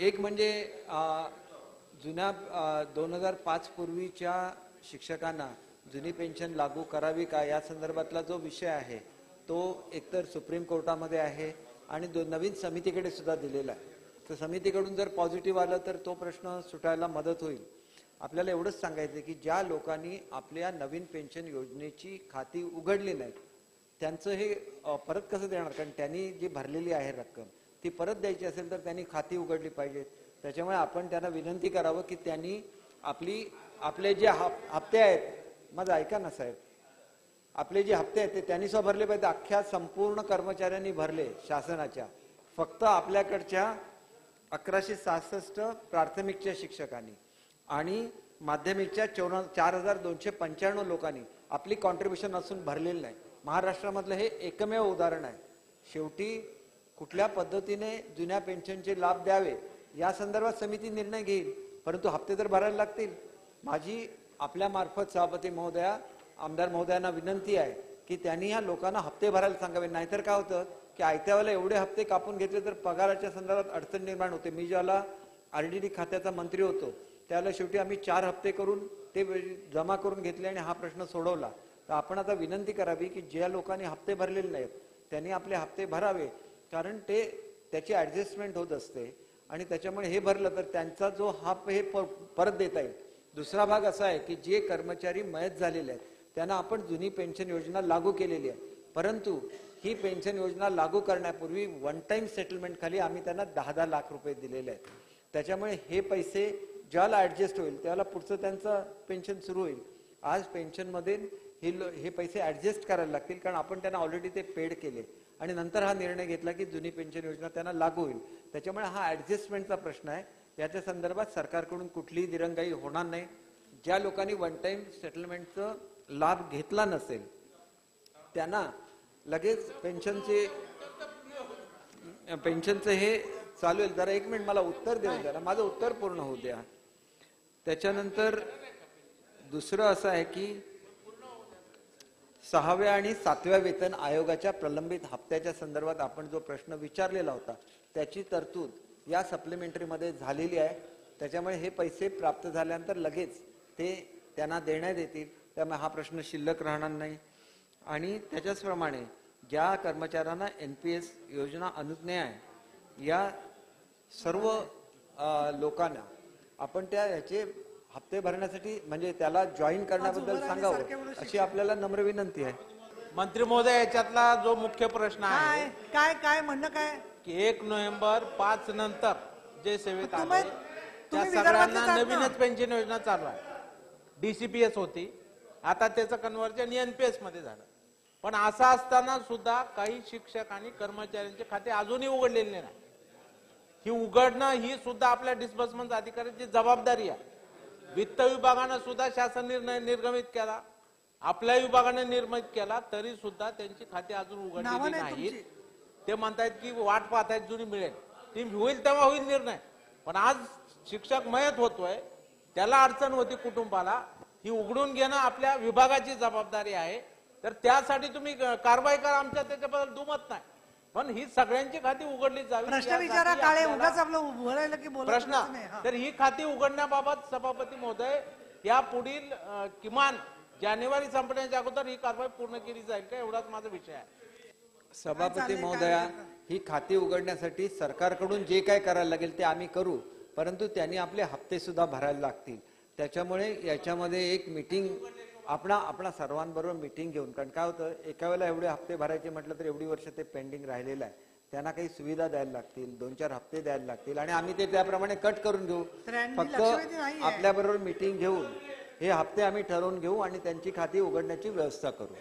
एक म्हणजे जुन्या दोन हजार पाच पूर्वीच्या शिक्षकांना जुनी पेन्शन लागू करावी का या संदर्भातला जो विषय आहे तो एकतर सुप्रीम कोर्टामध्ये आहे आणि दो नवीन समितीकडे सुद्धा दिलेला आहे. तर समितीकडून जर पॉझिटिव्ह आलं तर तो प्रश्न सुटायला मदत होईल. आपल्याला एवढंच सांगायचं की ज्या लोकांनी आपल्या नवीन पेन्शन योजनेची खाती उघडली नाहीत त्यांचं हे परत कसं देणार? कारण त्यांनी जी भरलेली आहे रक्कम ती परत द्यायची असेल तर त्यांनी खाती उघडली पाहिजेत. त्याच्यामुळे आपण त्यांना विनंती करावं की त्यांनी आपली आपले जे हप्ते आहेत माझं ऐका ना साहेब. आपले जे हप्ते आहेत ते त्यांनी सुद्धा भरले पाहिजे अख्ख्या संपूर्ण कर्मचाऱ्यांनी भरले शासनाच्या. फक्त आपल्याकडच्या अकराशे सहासष्ट प्राथमिकच्या शिक्षकांनी आणि माध्यमिकच्या चौरा चार हजार दोनशे पंच्याण्णव लोकांनी आपली कॉन्ट्रीब्युशन असून भरलेलं नाही. महाराष्ट्रामधलं हे एकमेव उदाहरण आहे. शेवटी कुठल्या पद्धतीने जुन्या पेन्शनचे लाभ द्यावे या संदर्भात समिती निर्णय घेईल. परंतु हप्ते तर भरायला लागतील. माझी आपल्या मार्फत सभापती महोदया आमदार महोदयांना विनंती आहे की त्यांनी या लोकांना हप्ते भरायला सांगावे. नाहीतर काय होतं की आयत्यावेळेला एवढे हप्ते कापून घेतले तर पगाराच्या संदर्भात अडचण निर्माण होते. मी ज्याला आर डी डी खात्याचा मंत्री होतो त्याला शेवटी आम्ही चार हप्ते करून ते जमा करून घेतले आणि हा प्रश्न सोडवला. तर आपण आता विनंती करावी की ज्या लोकांनी हप्ते भरलेले नाहीत त्यांनी आपले हप्ते भरावे. कारण ते त्याची ॲडजस्टमेंट होत असते आणि त्याच्यामुळे हे भरलं तर त्यांचा जो हप हे परत देता येईल. दुसरा भाग असा आहे की जे कर्मचारी मयत झालेले आहेत त्यांना आपण जुनी पेन्शन योजना लागू केलेली आहे. परंतु ही पेन्शन योजना लागू करण्यापूर्वी वन टाइम सेटलमेंट खाली आम्ही त्यांना दहा दहा लाख रुपये दिलेले आहेत. त्याच्यामुळे हे पैसे ज्याला ऍडजस्ट होईल त्याला पुढचं त्यांचं पेन्शन सुरू होईल. आज पेन्शनमध्ये हे हे पैसे ऍडजस्ट करायला लागतील कारण आपण त्यांना ऑलरेडी ते पेड केले. आणि नंतर हा निर्णय घेतला की जुनी पेन्शन योजना त्यांना लागू होईल. त्याच्यामुळे हा ॲडजस्टमेंटचा प्रश्न आहे. याच्या संदर्भात सरकारकडून कुठलीही दिरंगाई होणार नाही. ज्या लोकांनी वन टाइम सेटलमेंटचं लाभ घेतला नसेल त्यांना लगेच पेन्शनचे पेन्शनचं हे चालू आहे. जरा एक मिनिट मला उत्तर देऊ द्या ना. माझं उत्तर पूर्ण होऊ द्या. त्याच्यानंतर दुसरं असं आहे की सहाव्या आणि सातव्या वेतन आयोगाच्या प्रलंबित हप्त्याच्या संदर्भात आपण जो प्रश्न विचारलेला होता त्याची तरतूद या सप्लिमेंटरीमध्ये झालेली आहे. त्याच्यामुळे हे पैसे प्राप्त झाल्यानंतर लगेच ते त्यांना देण्यात येतील. त्यामुळे हा प्रश्न शिल्लक राहणार नाही. आणि त्याच्याचप्रमाणे ज्या कर्मचाऱ्यांना एन पी एस योजना अनुज्ञेय आहे या सर्व लोकांना आपण त्या ह्याचे हप्ते भरण्यासाठी म्हणजे त्याला जॉईन करण्याबद्दल सांगावं अशी आपल्याला नम्र विनंती आहे. मंत्री महोदय याच्यातला जो मुख्य प्रश्न आहे काय काय म्हणणं काय? की एक नोव्हेंबर पाच नंतर जे सेवेत तुम्ही- आले त्या सगळ्यांना? नवीनच पेन्शन योजना चालू आहे. डीसीपीएस होती. आता त्याचं कन्व्हर्जन एनपीएसमध्ये झालं. पण असं असताना सुद्धा काही शिक्षक आणि कर्मचाऱ्यांचे खाते अजूनही उघडलेले नाही. ही उघडणं ही सुद्धा आपल्या डिस्बर्समेंट अधिकाऱ्याची जबाबदारी आहे. वित्त विभागानं सुद्धा शासन निर्णय निर्गमित केला. आपल्या विभागाने निर्मित केला तरी सुद्धा त्यांची खाती अजून उघडलेली नाही नाहीत. ते म्हणतायत की वाट पाहतायत जुनी मिळेल. ती होईल तेव्हा होईल निर्णय. पण आज शिक्षक मयत होतोय त्याला अडचण होती कुटुंबाला. ही उघडून घेणं आपल्या विभागाची जबाबदारी आहे. तर त्यासाठी तुम्ही कारवाई करा आमच्या त्याच्याबद्दल दुमत नाही. पण ही सगळ्यांची खाती उघडली जावी. प्रश्न विचारा काळे उगाच आपलं की प्रश्न. तर ही खाती उघडण्याबाबत सभापती महोदय या पुढील किमान जानेवारी संपण्याच्या अगोदर ही कारवाई पूर्ण केली जाईल का? एवढाच माझा विषय आहे. सभापती महोदया. ही खाती उघडण्यासाठी सरकारकडून जे काय करायला लागेल ते आम्ही करू परंतु त्यांनी आपले हप्ते सुद्धा भरायला लागतील. त्याच्यामुळे याच्यामध्ये एक मीटिंग आपणा आपणा सर्वांबरोबर मीटिंग घेऊन कारण काय होतं एका वेळेला एवढे हप्ते भरायचे म्हटलं तर एवढी वर्ष ते पेंडिंग राहिलेलं आहे. त्यांना काही सुविधा द्यायला लागतील दोन चार हप्ते द्यायला लागतील आणि आम्ही ते त्याप्रमाणे कट करून घेऊ. फक्त. आपल्याबरोबर मीटिंग घेऊन हे हप्ते आम्ही ठरवून घेऊ आणि त्यांची खाती उघडण्याची व्यवस्था करू.